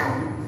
down.